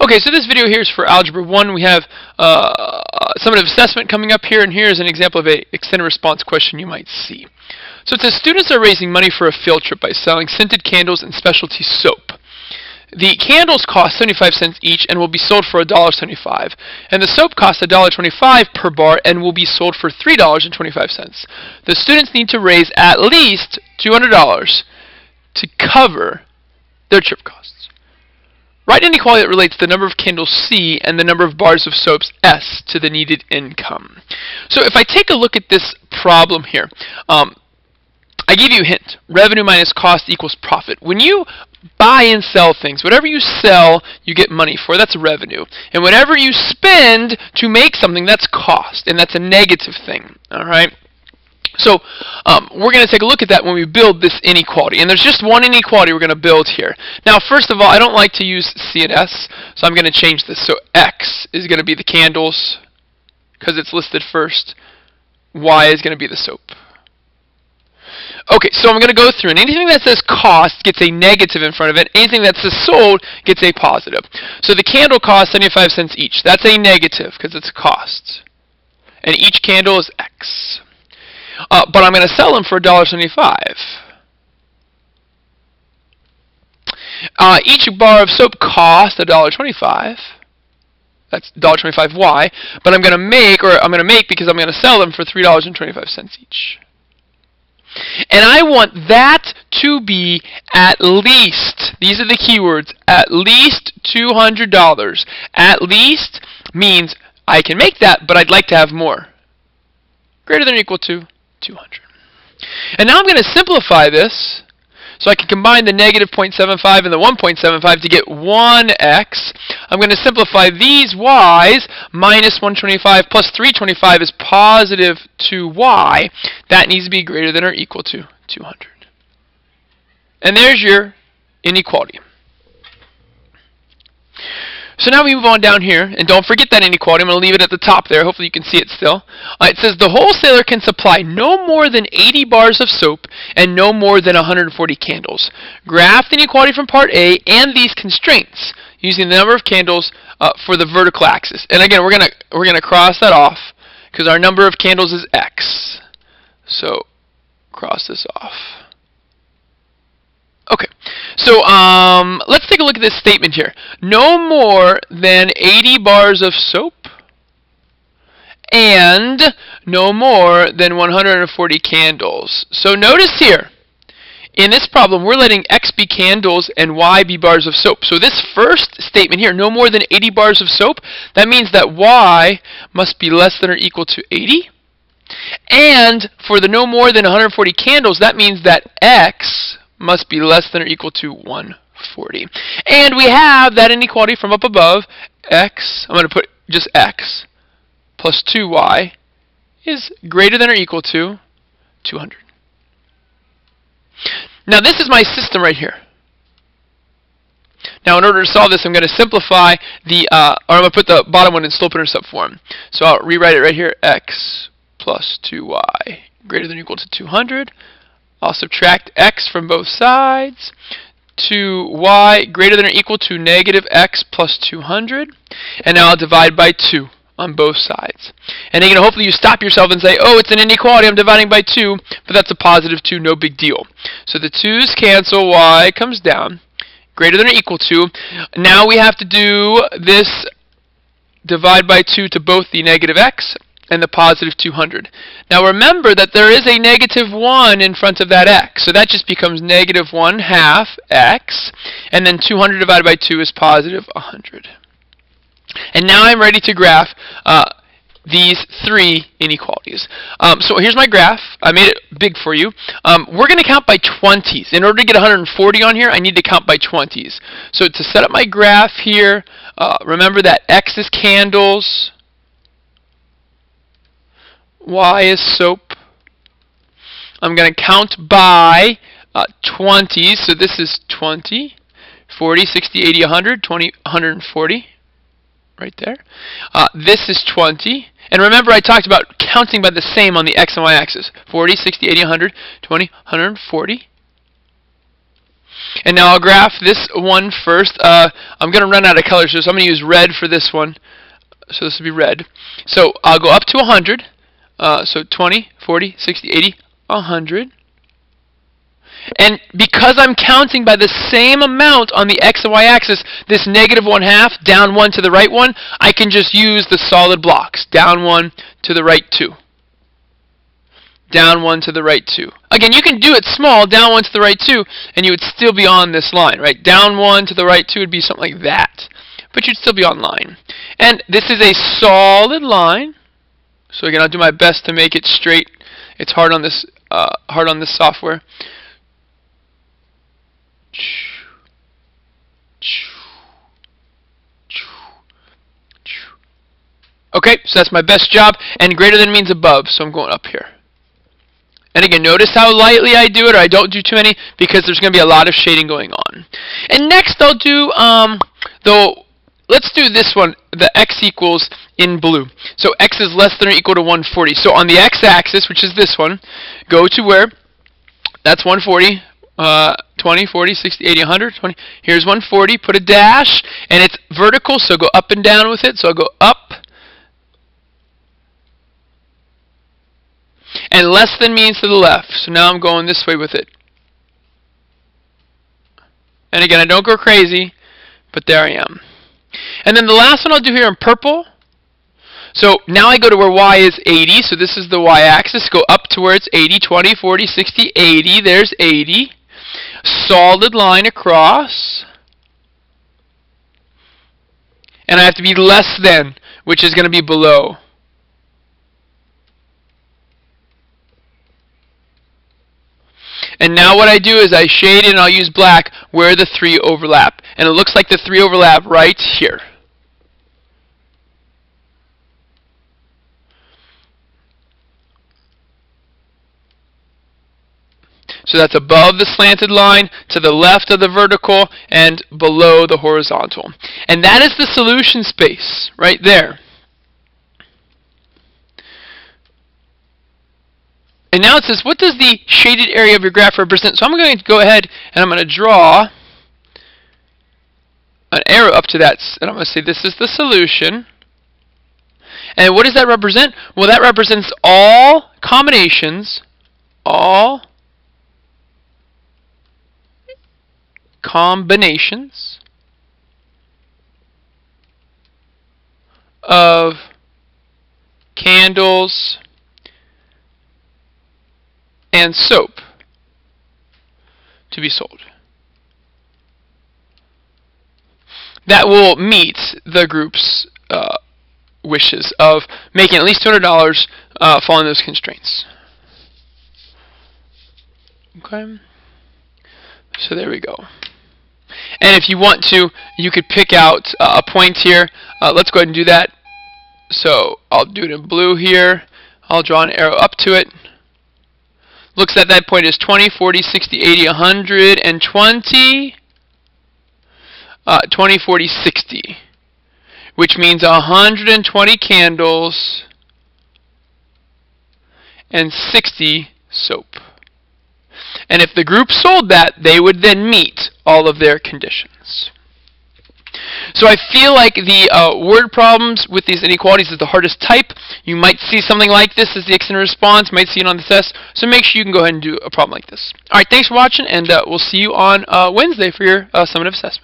Okay, so this video here is for Algebra 1. We have uh, summative assessment coming up here, and here's an example of a extended response question you might see. So it says students are raising money for a field trip by selling scented candles and specialty soap. The candles cost 75 cents each and will be sold for $1.75. And the soap costs $1.25 per bar and will be sold for $3.25. The students need to raise at least $200 to cover their trip costs. An inequality that relates the number of candles C and the number of bars of soaps S to the needed income. So if I take a look at this problem here, um, I give you a hint. Revenue minus cost equals profit. When you buy and sell things, whatever you sell, you get money for. That's revenue. And whatever you spend to make something, that's cost. And that's a negative thing. All right? So um, we're going to take a look at that when we build this inequality. And there's just one inequality we're going to build here. Now, first of all, I don't like to use C and S, so I'm going to change this. So X is going to be the candles because it's listed first. Y is going to be the soap. Okay, so I'm going to go through, and anything that says cost gets a negative in front of it. Anything that says sold gets a positive. So the candle costs 75 cents each. That's a negative because it's a cost. And each candle is X. Uh, but I'm going to sell them for $1.75. Uh, each bar of soap costs $1.25. That's $1.25 But I'm going to make, or I'm going to make because I'm going to sell them for $3.25 each. And I want that to be at least, these are the keywords, at least $200. At least means I can make that, but I'd like to have more. Greater than or equal to 200. And now I'm going to simplify this so I can combine the negative 0.75 and the 1.75 to get 1x. I'm going to simplify these y's. Minus 125 plus 325 is positive 2y. That needs to be greater than or equal to 200. And there's your inequality. So now we move on down here, and don't forget that inequality. I'm going to leave it at the top there. Hopefully you can see it still. Uh, it says the wholesaler can supply no more than 80 bars of soap and no more than 140 candles. Graph the inequality from part A and these constraints using the number of candles uh, for the vertical axis. And again, we're going to we're going to cross that off because our number of candles is x. So cross this off. Okay, so um, let's take a look at this statement here. No more than 80 bars of soap and no more than 140 candles. So notice here, in this problem, we're letting x be candles and y be bars of soap. So this first statement here, no more than 80 bars of soap, that means that y must be less than or equal to 80. And for the no more than 140 candles, that means that x must be less than or equal to 140. And we have that inequality from up above. x, I'm going to put just x, plus 2y is greater than or equal to 200. Now this is my system right here. Now in order to solve this, I'm going to simplify the, uh, or I'm going to put the bottom one in slope-intercept form. So I'll rewrite it right here, x plus 2y greater than or equal to 200 I'll subtract x from both sides to y greater than or equal to negative x plus 200. And now I'll divide by 2 on both sides. And again, hopefully you stop yourself and say, oh, it's an inequality, I'm dividing by 2, but that's a positive 2, no big deal. So the 2's cancel, y comes down, greater than or equal to. Now we have to do this divide by 2 to both the negative x and the positive 200. Now remember that there is a negative 1 in front of that x, so that just becomes negative 1 half x, and then 200 divided by 2 is positive 100. And now I'm ready to graph uh, these three inequalities. Um, so here's my graph. I made it big for you. Um, we're going to count by 20s. In order to get 140 on here, I need to count by 20s. So to set up my graph here, uh, remember that x is candles, Y is soap. I'm going to count by uh, 20. So this is 20, 40, 60, 80, 100, 20, 140. Right there. Uh, this is 20. And remember I talked about counting by the same on the x and y axis. 40, 60, 80, 100, 20, 140. And now I'll graph this one first. Uh, I'm going to run out of colors, so I'm going to use red for this one. So this will be red. So I'll go up to 100. Uh, so 20, 40, 60, 80, 100. And because I'm counting by the same amount on the x and y axis, this negative 1 half, down 1 to the right 1, I can just use the solid blocks. Down 1 to the right 2. Down 1 to the right 2. Again, you can do it small, down 1 to the right 2, and you would still be on this line, right? Down 1 to the right 2 would be something like that. But you'd still be on line. And this is a solid line. So again, I'll do my best to make it straight. It's hard on this, uh, hard on this software. Okay, so that's my best job, and greater than means above, so I'm going up here. And again, notice how lightly I do it, or I don't do too many, because there's going to be a lot of shading going on. And next I'll do, um, though, let's do this one, the x equals in blue. So x is less than or equal to 140. So on the x-axis, which is this one, go to where? That's 140 uh, 20, 40, 60, 80, 100, 20. Here's 140. Put a dash, and it's vertical, so go up and down with it. So I'll go up. And less than means to the left. So now I'm going this way with it. And again, I don't go crazy, but there I am. And then the last one I'll do here in purple. So now I go to where y is 80. So this is the y-axis. Go up to where it's 80, 20, 40, 60, 80. There's 80 solid line across. And I have to be less than, which is going to be below. And now what I do is I shade and I'll use black where the three overlap. And it looks like the three overlap right here. So that's above the slanted line, to the left of the vertical, and below the horizontal. And that is the solution space right there. And now it says, what does the shaded area of your graph represent? So I'm going to go ahead and I'm going to draw an arrow up to that. And I'm going to say this is the solution. And what does that represent? Well, that represents all combinations, all combinations of candles and soap to be sold. That will meet the group's uh, wishes of making at least $200 uh, following those constraints. Okay. So there we go. And if you want to, you could pick out uh, a point here. Uh, let's go ahead and do that. So I'll do it in blue here. I'll draw an arrow up to it. Looks at that point is 20, 40, 60, 80, 120, uh, 20, 40, 60. Which means 120 candles and 60 soap. And if the group sold that, they would then meet all of their conditions. So I feel like the uh, word problems with these inequalities is the hardest type. You might see something like this as the extended response, might see it on the test. So make sure you can go ahead and do a problem like this. All right, thanks for watching, and uh, we'll see you on uh, Wednesday for your uh, summative assessment.